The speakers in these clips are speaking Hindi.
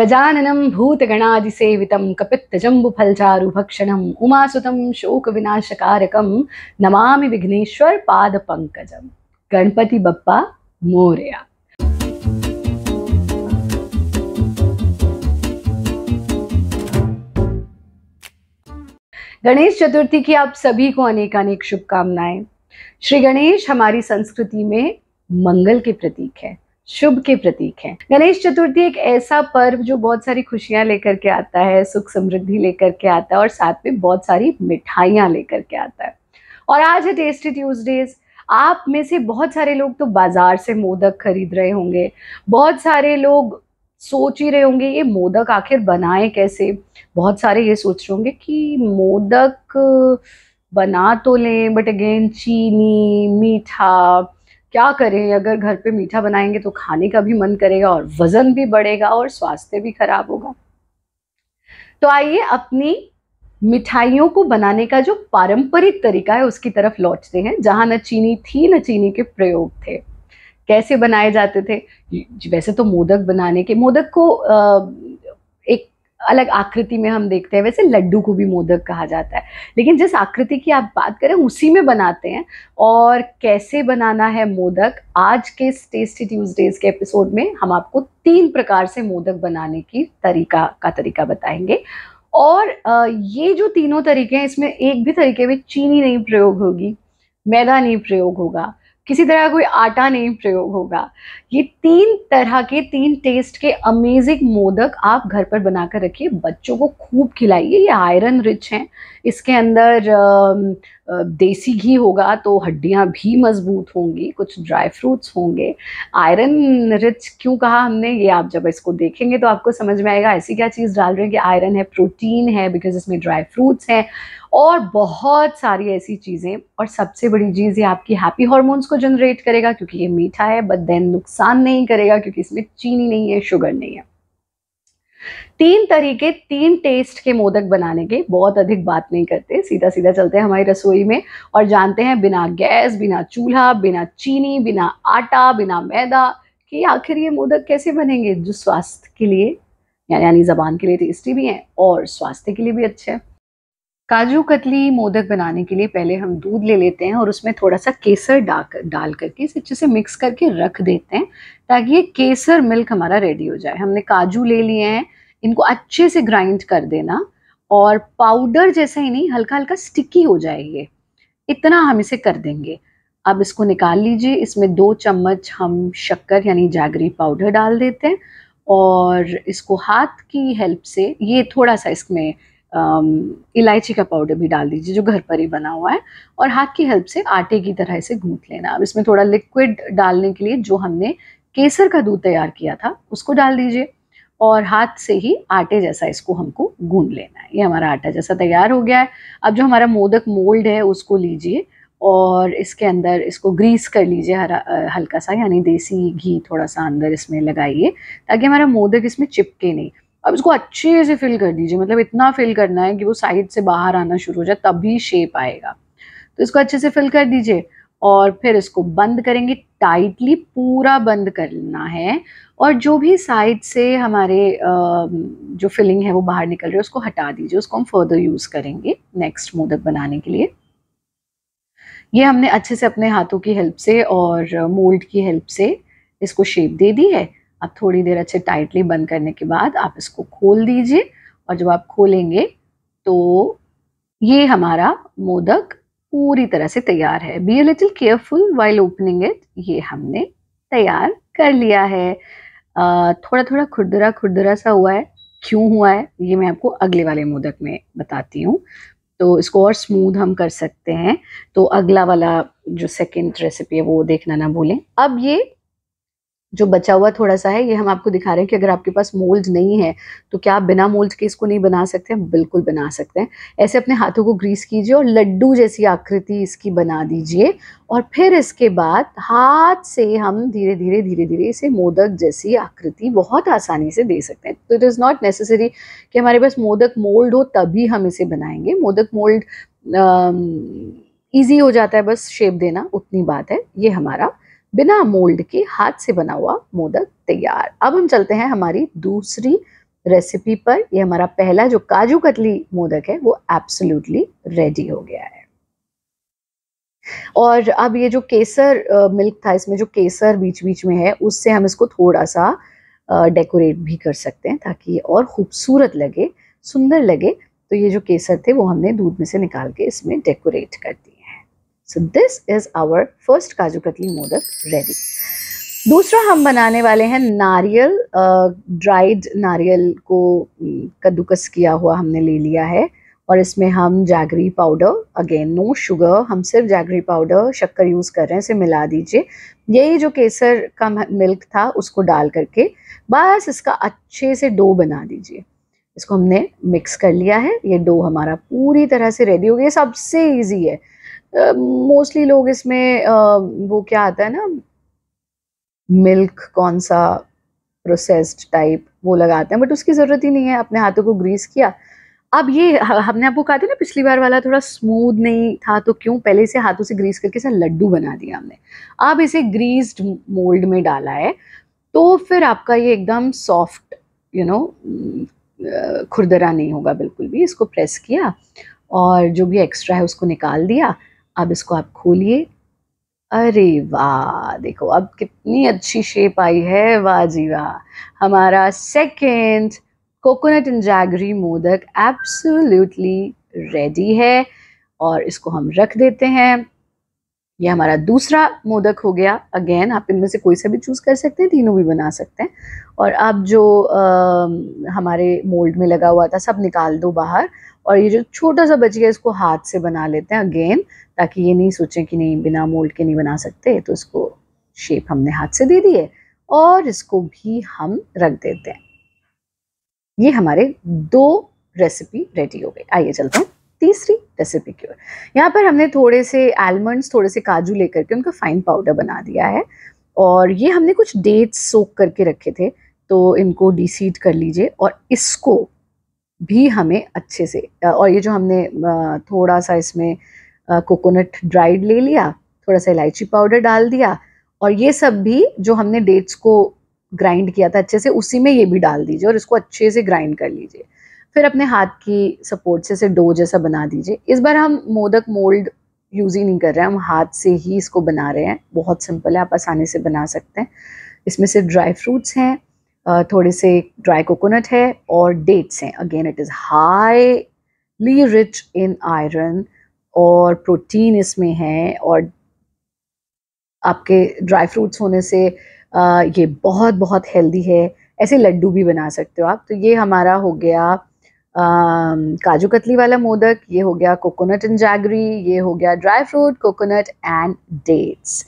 गजाननं भूतगणादिसेवितं कपित्तजम्बुफलचारुभक्षणम् उमासुतं शोकविनाशकारकं नमामि विघ्नेश्वर पादपङ्कजं गणपति बप्पा, मोरया। गणेश चतुर्थी की आप सभी को अनेक अनेक शुभकामनाएँ। श्री गणेश हमारी संस्कृति में मंगल के प्रतीक है। शुभ के प्रतीक हैं। गणेश चतुर्थी एक ऐसा पर्व जो बहुत सारी खुशियाँ लेकर के आता है, सुख समृद्धि लेकर के आता है और साथ में बहुत सारी मिठाइयाँ लेकर के आता है। और आज है टेस्टी ट्यूजडेज आप में से बहुत सारे लोग तो बाज़ार से मोदक खरीद रहे होंगे। बहुत सारे लोग सोच ही रहे होंगे, ये मोदक आखिर बनाए कैसे? बहुत सारे ये सोच रहे होंगे कि मोदक बना तो लें बट अगेन चीनी, मीठा क्या करें? अगर घर पे मीठा बनाएँगे तो खाने का भी मन करेगा और वज़न भी बढ़ेगा और स्वास्थ्य भी खराब होगा। तो आइए अपनी मिठाइयों को बनाने का जो पारंपरिक तरीका है, उसकी तरफ़ लौटते हैं, जहाँ न चीनी थी, न चीनी के प्रयोग थे। कैसे बनाए जाते थे? वैसे तो मोदक बनाने के, मोदक को अलग आकृति में हम देखते हैं, वैसे लड्डू को भी मोदक कहा जाता है। लेकिन जिस आकृति की आप बात करें, उसी में बनाते हैं। और कैसे बनाना है मोदक? आज के टेस्टी ट्यूजडेज के एपिसोड में हम आपको तीन प्रकार से मोदक बनाने की तरीका, का तरीका बताएँगे। और ये जो तीनों तरीके हैं, इसमें एक भी तरीके में चीनी नहीं प्रयोग होगी, मैदा नहीं प्रयोग होगा, किसी तरह कोई आटा नहीं प्रयोग होगा। ये तीन तरह के, तीन टेस्ट के अमेजिंग मोदक आप घर पर बनाकर रखिए। बच्चों को खूब खिलाइए, ये आयरन रिच हैं। इसके अंदर देसी घी होगा तो हड्डियाँ भी मज़बूत होंगी, कुछ ड्राई फ्रूट्स होंगे। आयरन रिच क्यों कहा हमने? ये आप जब इसको देखेंगे तो आपको समझ में आएगा ऐसी क्या चीज़ डाल रहे हैं कि आयरन है प्रोटीन है बिकॉज़ इसमें ड्राई फ्रूट्स हैं। और बहुत सारी ऐसी चीज़ें, और सबसे बड़ी चीज़ ये आपकी हैप्पी हॉर्मोन्स को जनरेट करेगा, क्योंकि ये मीठा है बट देन नुकसान नहीं करेगा क्योंकि इसमें चीनी नहीं है शुगर नहीं है। तीन तरीके, तीन टेस्ट के मोदक बनाने के, बहुत अधिक बात नहीं करते सीधा सीधा चलते हैं हमारी रसोई में और जानते हैं बिना गैस, बिना चूल्हा, बिना चीनी, बिना आटा, बिना मैदा कि आखिर ये मोदक कैसे बनेंगे? जो स्वास्थ्य के लिए, यानी जबान के लिए टेस्टी भी हैं और स्वास्थ्य के लिए भी अच्छे हैं। काजू कतली मोदक बनाने के लिए पहले हम दूध ले लेते हैं और उसमें थोड़ा सा केसर डाल डाल करके इसे अच्छे से मिक्स करके रख देते हैं ताकि ये केसर मिल्क हमारा रेडी हो जाए। हमने काजू ले लिए हैं, इनको अच्छे से ग्राइंड कर देना और पाउडर जैसे ही नहीं हल्का हल्का स्टिकी हो जाएगी इतना हम इसे कर देंगे। अब इसको निकाल लीजिए। इसमें दो चम्मच हम शक्कर यानी जागरी पाउडर डाल देते हैं और इसको हाथ की हेल्प से, ये थोड़ा सा इसमें इलायची का पाउडर भी डाल दीजिए, जो घर पर ही बना हुआ है, और हाथ की हेल्प से आटे की तरह इसे गूंथ लेना। अब इसमें थोड़ा लिक्विड डालने के लिए जो हमने केसर का दूध तैयार किया था, उसको डाल दीजिए, और हाथ से ही आटे जैसा इसको हमको गूंद लेना है। ये हमारा आटा जैसा तैयार हो गया है। अब जो हमारा मोदक मोल्ड है, उसको लीजिए, और इसके अंदर इसको ग्रीस कर लीजिए हरा हल्का सा, यानी देसी घी थोड़ा सा अंदर इसमें लगाइए, ताकि हमारा मोदक इसमें चिपके नहीं। अब इसको अच्छे से फिल कर दीजिए। मतलब इतना फिल करना है कि वो साइड से बाहर आना शुरू हो जाए, तभी शेप आएगा। तो इसको अच्छे से फिल कर दीजिए और फिर इसको बंद करेंगे टाइटली पूरा बंद करना है। और जो भी साइड से हमारे जो फिलिंग है वो बाहर निकल रही है, उसको हटा दीजिए। उसको हम फर्दर यूज़ करेंगे नेक्स्ट मोदक बनाने के लिए। ये हमने अच्छे से अपने हाथों की हेल्प से और मोल्ड की हेल्प से इसको शेप दे दी है। अब थोड़ी देर अच्छे टाइटली बंद करने के बाद आप इसको खोल दीजिए और जब आप खोलेंगे तो ये हमारा मोदक पूरी तरह से तैयार है। Be a little careful while opening it ये हमने तैयार कर लिया है। थोड़ा थोड़ा खुरदरा खुरदरा सा हुआ है। क्यों हुआ है, ये मैं आपको अगले वाले मोदक में बताती हूँ। तो इसको और स्मूथ हम कर सकते हैं। तो अगला वाला जो सेकंड रेसिपी है, वो देखना ना भूलें। अब ये जो बचा हुआ थोड़ा सा है, ये हम आपको दिखा रहे हैं कि अगर आपके पास मोल्ड नहीं है तो क्या आप बिना मोल्ड के इसको नहीं बना सकते? बिल्कुल बना सकते हैं। ऐसे अपने हाथों को ग्रीस कीजिए और लड्डू जैसी आकृति इसकी बना दीजिए और फिर इसके बाद हाथ से हम धीरे धीरे धीरे धीरे इसे मोदक जैसी आकृति बहुत आसानी से दे सकते हैं। तो इट इज़ नॉट नेसेसरी कि हमारे पास मोदक मोल्ड हो, तभी हम इसे बनाएँगे। मोदक मोल्ड ईजी हो जाता है, बस शेप देना, उतनी बात है। ये हमारा बिना मोल्ड के हाथ से बना हुआ मोदक तैयार। अब हम चलते हैं हमारी दूसरी रेसिपी पर। ये हमारा पहला जो काजू कतली मोदक है, वो एब्सोल्युटली रेडी हो गया है। और अब ये जो केसर मिल्क था, इसमें जो केसर बीच बीच में है, उससे हम इसको थोड़ा सा डेकोरेट भी कर सकते हैं ताकि ये और खूबसूरत लगे, सुंदर लगे। तो ये जो केसर थे, वो हमने दूध में से निकाल के इसमें डेकोरेट कर दिए। So this is our first kaju katli modak ready दूसरा हम बनाने वाले हैं नारियल ड्राइड नारियल को कद्दूकस किया हुआ हमने ले लिया है और इसमें हम jaggery powder again no sugar हम सिर्फ़ जागरी पाउडर शक्कर यूज़ कर रहे हैं, इसे मिला दीजिए। यही जो केसर का मिल्क था, उसको डाल करके बस इसका अच्छे से डो बना दीजिए। इसको हमने मिक्स कर लिया है। ये डो हमारा पूरी तरह से रेडी हो गया सबसे ईजी है। मोस्टली uh, लोग इसमें uh, वो क्या आता है ना मिल्क कौन सा प्रोसेस्ड टाइप वो लगाते हैं बट उसकी ज़रूरत ही नहीं है अपने हाथों को ग्रीस किया। अब ये हमने आपको कहा था ना पिछली बार वाला थोड़ा स्मूथ नहीं था तो क्यों? पहले से हाथों से ग्रीस करके इसे लड्डू बना दिया हमने। अब इसे ग्रीस्ड मोल्ड में डाला है तो फिर आपका ये एकदम सॉफ्ट यू नो खुरदरा नहीं होगा बिल्कुल भी इसको प्रेस किया और जो भी एक्स्ट्रा है उसको निकाल दिया। अब इसको आप खोलिए। अरे वाह देखो अब कितनी अच्छी शेप आई है वाह जी वाह। हमारा second coconut and jaggery modak absolutely ready है और इसको हम रख देते हैं। ये हमारा दूसरा मोदक हो गया। अगेन आप इनमें से कोई सा भी चूज़ कर सकते हैं तीनों भी बना सकते हैं। और अब जो आ, हमारे मोल्ड में लगा हुआ था सब निकाल दो बाहर। और ये जो छोटा सा बच गया, इसको हाथ से बना लेते हैं अगेन ताकि ये नहीं सोचें कि नहीं, बिना मोल्ड के नहीं बना सकते तो इसको शेप हमने हाथ से दे दी है और इसको भी हम रख देते हैं। ये हमारे दो रेसिपी रेडी हो गई आइए चलते हैं तीसरी रेसिपी की ओर। यहाँ पर हमने थोड़े से आलमंड्स थोड़े से काजू लेकर के उनका फाइन पाउडर बना दिया है और ये हमने कुछ डेट्स सोक करके रखे थे तो इनको डिसीड कर लीजिए और इसको भी हमें अच्छे से और ये जो हमने थोड़ा सा इसमें कोकोनट ड्राइड ले लिया थोड़ा सा इलायची पाउडर डाल दिया, और ये सब भी जो हमने डेट्स को ग्राइंड किया था अच्छे से, उसी में ये भी डाल दीजिए और इसको अच्छे से ग्राइंड कर लीजिए। फिर अपने हाथ की सपोर्ट से इसे डो जैसा बना दीजिए। इस बार हम मोदक मोल्ड यूज़ ही नहीं कर रहे हैं, हम हाथ से ही इसको बना रहे हैं। बहुत सिंपल है, आप आसानी से बना सकते हैं। इसमें से ड्राई फ्रूट्स हैं थोड़े से ड्राई कोकोनट है और डेट्स हैं। Again it is highly rich in iron और प्रोटीन इसमें है और आपके ड्राई फ्रूट्स होने से ये बहुत बहुत हेल्दी है। ऐसे लड्डू भी बना सकते हो आप। तो ये हमारा हो गया काजू कतली वाला मोदक, ये हो गया कोकोनट एंड जैगरी ये हो गया dry fruit coconut and dates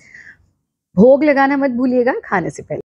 भोग लगाना मत भूलिएगा, खाने से पहले।